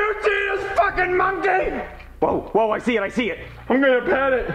you see this fucking monkey? Whoa, whoa, I see it, I see it. I'm gonna pet it.